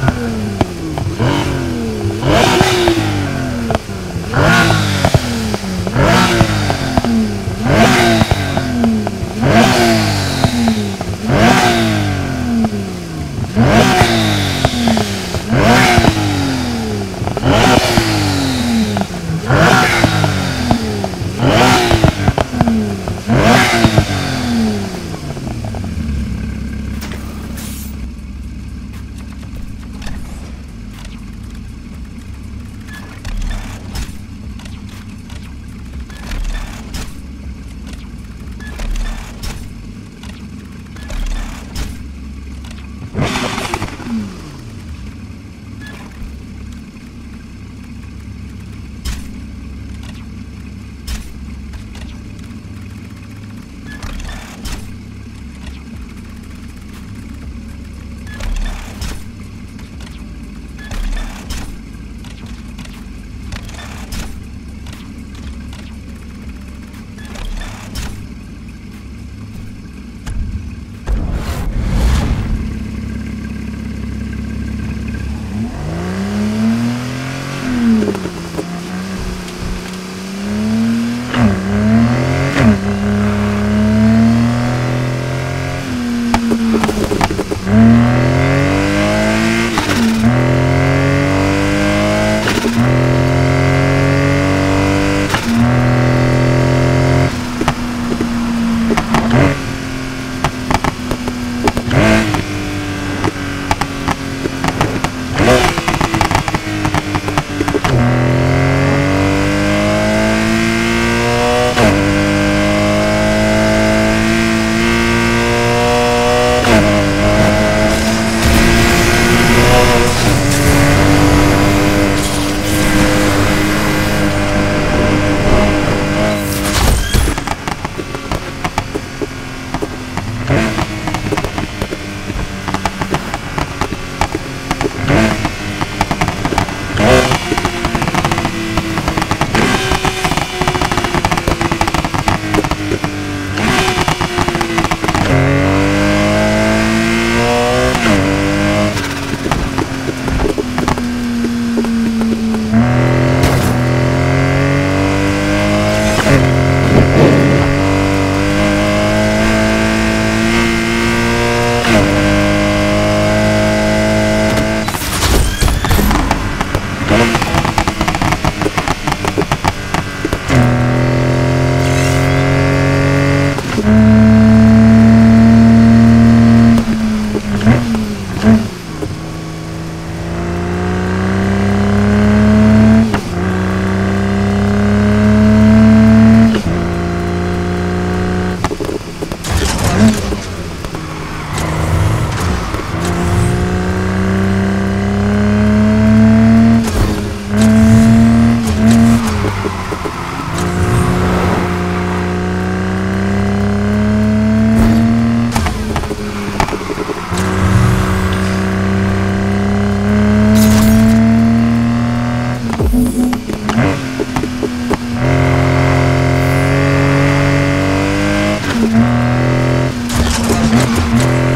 Mm. Música